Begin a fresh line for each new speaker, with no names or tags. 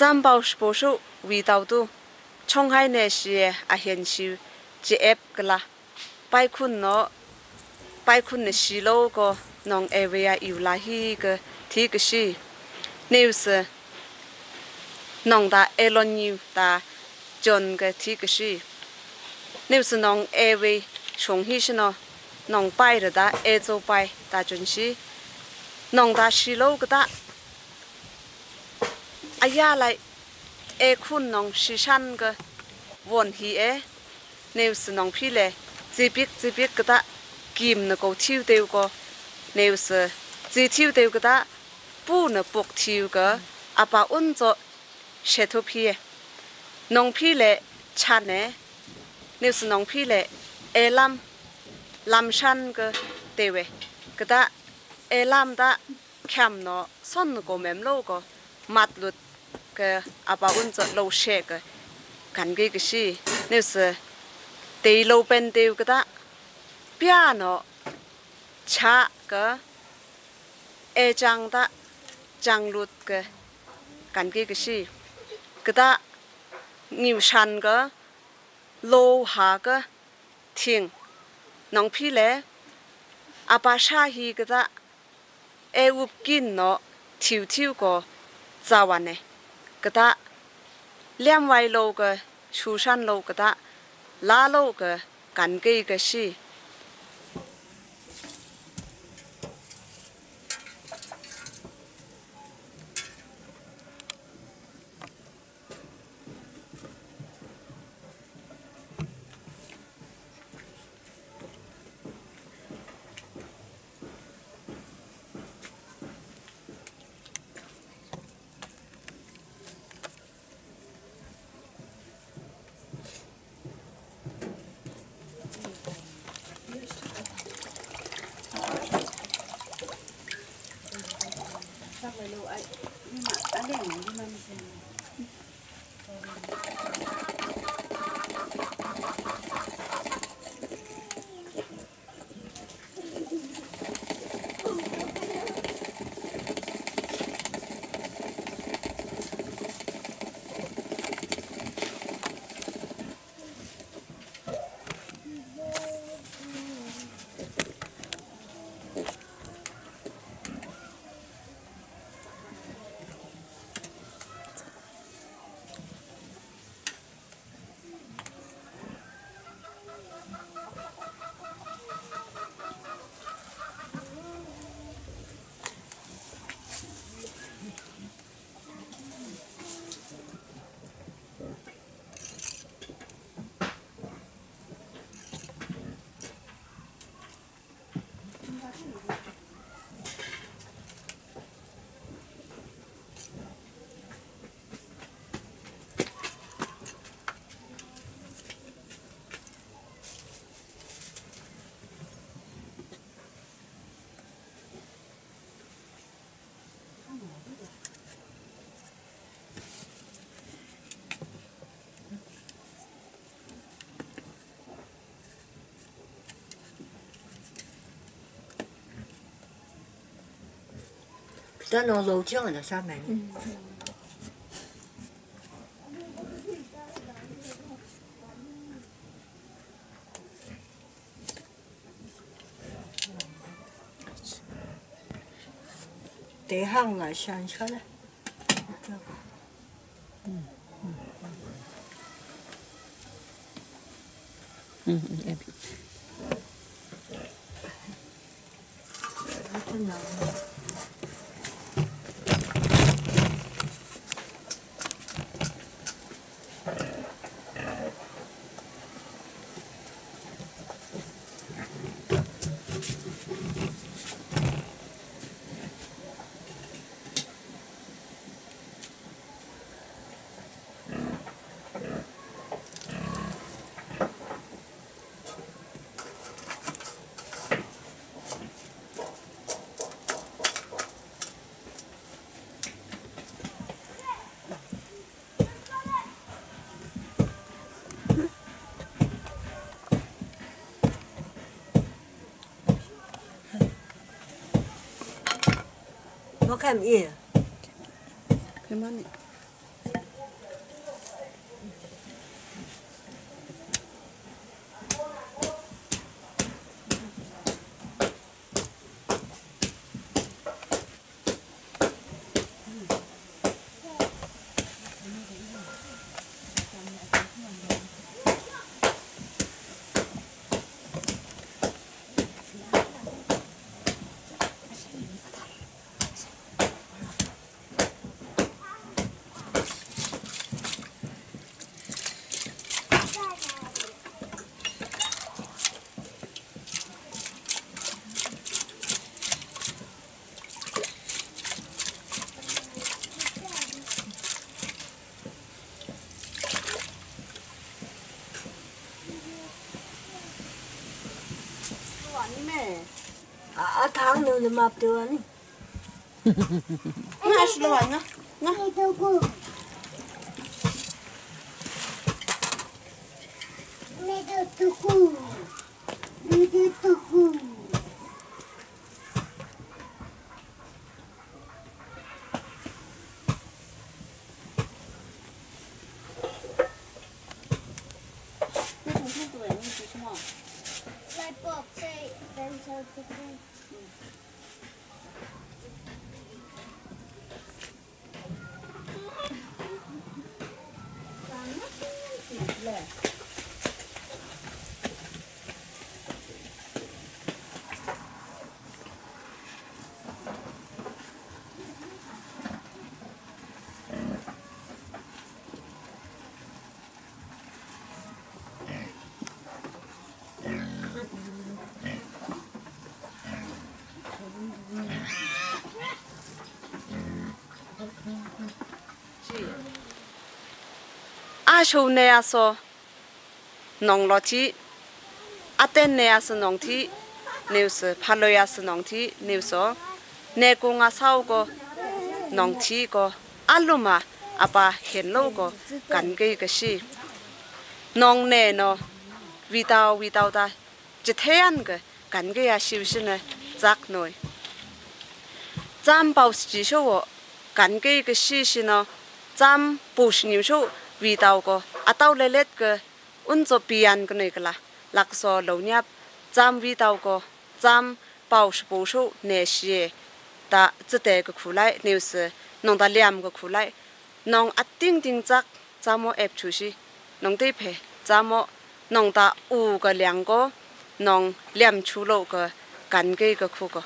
จำเบาสูอสุวีตาวตุชงให้เนชีอาเห็นชิวเจเอฟกละไปคุณเนาะไปคุณเนสีโลก็น้องเอเวียอยู่ลาฮีก็ที่ก็ชีนิวส์น้องตาเอลอนยูตาจนก็ที่ก็ชีนิวส์น้องเอเวชงฮีชเนาะน้องไปหรือตาเอโจไปตาจนชีน้องตาชิโลก็ตา 哎呀，来，诶，困农是山个问题诶，你要是农批嘞，这边这边个哒，金那个抽掉个，你要是这抽掉个哒，不能不抽个，阿爸稳着石头皮，农批嘞产嘞，你是农批嘞，诶，南南山个地位，个哒，诶，南哒，欠那算那个门路个，马路。 ก็อาบาอุ่นจะลูเชก็กันกี่ก็สินี่สิเตีโลเป็นเดียวก็ได้พี่เนาะช้าก็เอจังตะจังลุดก็กันกี่ก็สิก็ได้นิวชันก็โลหาก็ทิ้งน้องพี่เล่อาบาชาฮีก็ได้เอวุบกินเนาะทิวทิวก็จาวันเนี่ย 个哒，两外路个出山路个哒，拉路个干给个是。
练武
在那楼江的上面。地行来上出来。嗯嗯嗯。我 Look at me.
I'm not sure. I'm not sure.
I'm episode 15.
าชูเนียสนองลอที่อาเตนเนียสนองที่นิวส์พาลอยาสนองที่นิวส์เนกุงอาเศร้าก็นองที่ก็อาลุมาอาปาเห็นโลกก็กันเกยก็ชีนองเนโนวิดาววิดาวตาจะเทียนก็กันเกยชิวชินะจักหน่อยจำเปาสจิชัวกันเกยก็ชีชินะจำปูชนิวชัว 味道个，啊到了那个温州边沿个那个啦，那个说老娘咱味道个，咱保守保守那些，打只带个苦来，那是弄到两个苦来，弄一点点汁，咱么挨出去，弄对牌，咱们弄到五个两个，弄两出六个，干给个苦个。